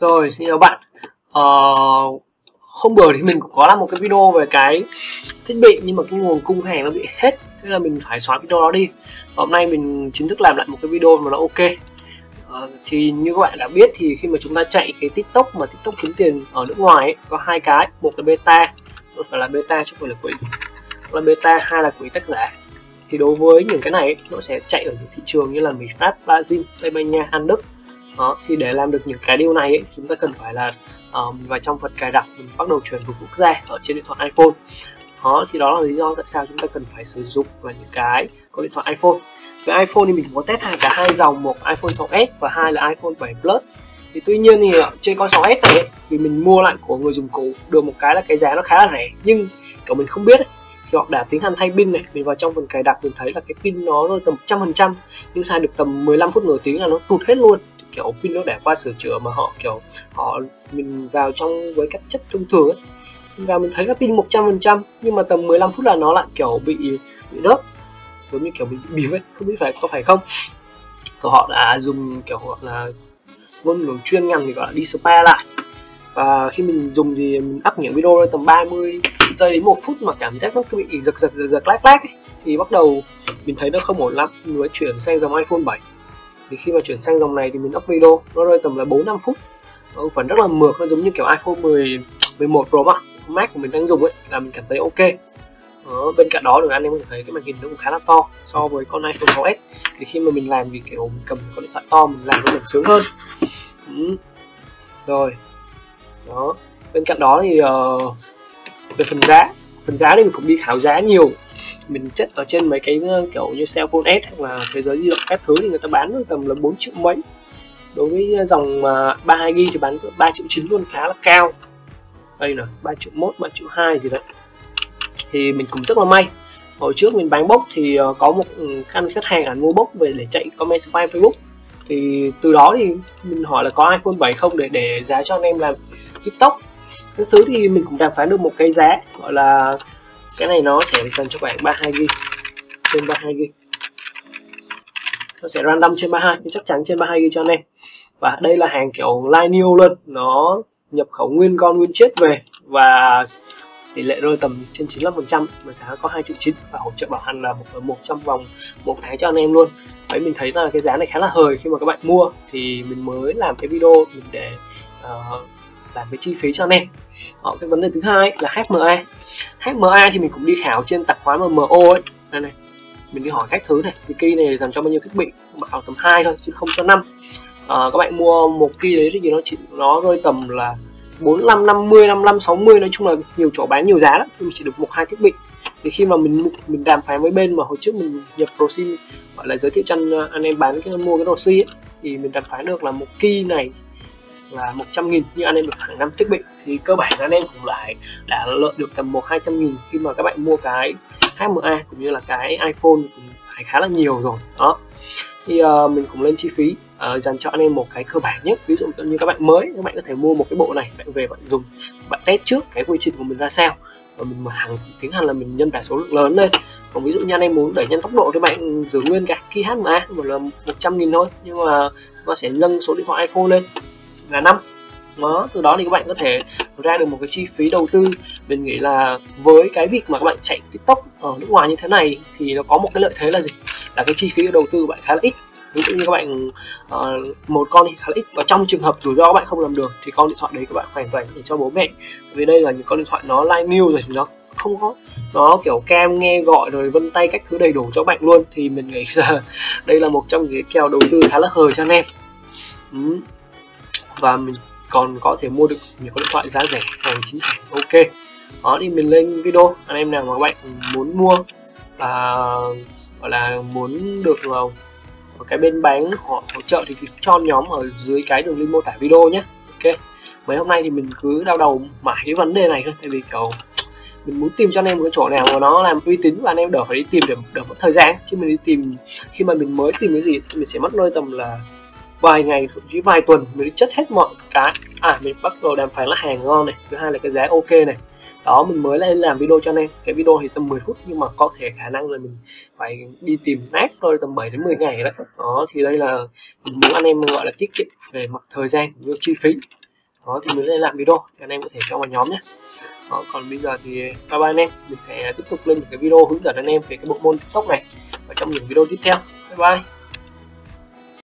Rồi, xin chào bạn. Uh, Hôm bữa thì mình cũng có làm một cái video về cái thiết bị nhưng mà cái nguồn cung hàng nó bị hết Thế là mình phải xóa video đó đi. Và hôm nay mình chính thức làm lại một cái video mà nó ok. Uh, Thì như các bạn đã biết thì khi mà chúng ta chạy cái tiktok mà tiktok kiếm tiền ở nước ngoài ấy, có hai cái Một là beta, một phải là beta chứ không phải là quỹ. Một là beta, hai là quỹ tác giả. Thì đối với những cái này ấy, nó sẽ chạy ở những thị trường như là Mỹ Pháp, Brazil, Tây Ban Nha, Anh Đức đó thì để làm được những cái điều này ấy, chúng ta cần phải là um, vào trong phần cài đặt mình bắt đầu chuyển vùng quốc gia ở trên điện thoại iPhone. Đó thì đó là lý do tại sao chúng ta cần phải sử dụng là những cái có điện thoại iPhone. Với iPhone thì mình có test hai cả hai dòng một iPhone 6s và hai là iPhone 7 Plus. Thì tuy nhiên thì ờ, trên con 6s này ấy, thì mình mua lại của người dùng cũ được một cái là cái giá nó khá là rẻ. Nhưng kiểu mình không biết ấy, thì họ đã tiến hành thay pin này mình vào trong phần cài đặt mình thấy là cái pin nó rơi tầm trăm phần trăm nhưng xài được tầm 15 phút nửa tiếng là nó tụt hết luôn kiểu pin nó đã qua sửa chữa mà họ kiểu họ mình vào trong với các chất thông thường ấy. Và mình thấy là pin 100% nhưng mà tầm 15 phút là nó lại kiểu bị bị rớt. Giống như kiểu bị bìm ấy không biết phải có phải không? Kiểu họ đã dùng kiểu gọi là ngôn ngữ chuyên ngành thì gọi là đi spa lại. Và khi mình dùng thì mình up những video tầm 30 giây đến một phút mà cảm giác nó cứ bị giật giật giật giật lag lag ấy, thì bắt đầu mình thấy nó không ổn lắm. Mình mới chuyển sang dòng iPhone 7 thì khi mà chuyển sang dòng này thì mình up video nó rơi tầm là 4 5 phút. Nó phần rất là mượt nó giống như kiểu iPhone 10 11 Pro Max Max của mình đang dùng ấy là mình cảm thấy ok. Ở bên cạnh đó được anh em có thể thấy cái màn hình nó cũng khá là to so với con iPhone 6s thì khi mà mình làm thì kiểu mình cầm con điện thoại to mình làm nó được sướng hơn. Ừ. rồi. Đó. Bên cạnh đó thì uh, về phần giá. Phần giá thì mình cũng đi khảo giá nhiều mình chất ở trên mấy cái ờ, kiểu như cell phone S hoặc là thế giới di động các thứ thì người ta bán tầm là 4 triệu mấy. Đối với ờ, dòng ờ, 32 g thì bán 3 triệu 9 luôn, khá là cao. Đây là 3 triệu 1 3 triệu 2 gì đấy. Thì mình cũng rất là may. Hồi trước mình bán bốc thì có một ừ, căn khách hàng ảnh mua bốc về để chạy comment spam Facebook. Thì từ đó thì mình hỏi là có iPhone 7 không để để giá cho anh em làm TikTok. Cái thứ thì mình cũng đàm phán được một cái giá, gọi là cái này nó sẽ cần cho bạn 32g trên 32g nó sẽ random trên 32 nhưng chắc chắn trên 32g cho anh em. Và đây là hàng kiểu line new luôn. Nó nhập khẩu nguyên con nguyên chết về. Và tỷ lệ rơi tầm trên 95% mà giá có 2 triệu 9 và hỗ trợ bảo hành là một một trong vòng một tháng cho anh em luôn. Đấy mình thấy là cái giá này khá là hời khi mà các bạn mua thì mình mới làm cái video mình để uh, làm cái chi phí cho anh em. Đó, cái vấn đề thứ hai là HMA HMA thì mình cũng đi khảo trên tạp hóa MMO ấy. Đây này mình đi hỏi cách thứ này. Thì key này dành cho bao nhiêu thiết bị? Bảo tầm 2 thôi chứ không cho 5 à, ờ, các bạn mua một key đấy thì nó chỉ nó rơi tầm là 45 50 55 60 nói chung là nhiều chỗ bán nhiều giá lắm. Nhưng chỉ được một hai thiết bị. Thì khi mà mình mình đàm phán với bên mà hồi trước mình nhập proxy gọi là giới thiệu cho anh, ờ, anh em bán cái mua cái proxy ấy, thì mình đàm phán được là một key này là 100 nghìn nhưng anh em được khoảng 5 thiết bị thì cơ bản anh em cũng lại đã lợi được tầm 1 200 nghìn khi mà các bạn mua cái HMA cũng như là cái iPhone cũng phải khá là nhiều rồi. Đó. Thì uh, mình cũng lên chi phí uh, dành cho anh em một cái cơ bản nhất. Ví dụ như các bạn mới các bạn có thể mua một cái bộ này bạn về bạn dùng bạn test trước cái quy trình của mình ra sao. Và mình mà hàng tiến hành là mình nhân cả số lượng lớn lên. Còn ví dụ như anh em muốn đẩy nhanh tốc độ thì bạn giữ nguyên cả key HMA một là 100 nghìn thôi. Nhưng mà nó sẽ nâng số điện thoại iPhone lên là năm. Đó từ đó thì các bạn có thể ra được một cái chi phí đầu tư. Mình nghĩ là với cái việc mà các bạn chạy tiktok ở nước ngoài như thế này thì nó có một cái lợi thế là gì? Là cái chi phí đầu tư của bạn khá là ít. Ví dụ như các bạn uh, một con thì khá là ít. Và trong trường hợp rủi ro các bạn không làm được thì con điện thoại đấy các bạn hoàn toàn để cho bố mẹ. Vì đây là những con điện thoại nó live new rồi thì nó không có nó kiểu cam nghe gọi rồi vân tay cách thứ đầy đủ cho bạn luôn. Thì mình nghĩ là đây là một trong những cái kèo đầu tư khá là hời cho anh em. Ừ và mình còn có thể mua được những con điện thoại giá rẻ hàng chính hãng. Ok. Đó, thì mình lên video. Anh em nào mà các bạn muốn mua và, gọi là, muốn được ờ, vào cái bên bán họ hỗ trợ thì cho nhóm ở dưới cái đường link mô tả video nhé. Ok. Mấy hôm nay thì mình cứ đau đầu mãi cái vấn đề này thôi. Tại vì cầu mình muốn tìm cho anh em một cái chỗ nào mà nó làm uy tín và anh em đỡ phải đi tìm để đỡ mất thời gian. Chứ mình đi tìm, khi mà mình mới tìm cái gì thì mình sẽ mất nơi tầm là vài ngày thậm chí vài tuần mình chất hết mọi cái. À mình bắt đầu đàm phán là hàng ngon này thứ hai là cái giá ok này. Đó mình mới lên làm video cho anh em cái video thì tầm 10 phút nhưng mà có thể khả năng là mình phải đi tìm nát thôi tầm 7 đến 10 ngày đấy. Đó thì đây là mình muốn anh em gọi là tiết kiệm về mặt thời gian như chi phí. Đó thì mình lên làm video thì anh em có thể cho vào nhóm nhé. Đó, còn bây giờ thì bye bye anh em. Mình sẽ tiếp tục lên những cái video hướng dẫn anh em về cái bộ môn tiktok này ở trong những video tiếp theo. Bye bye.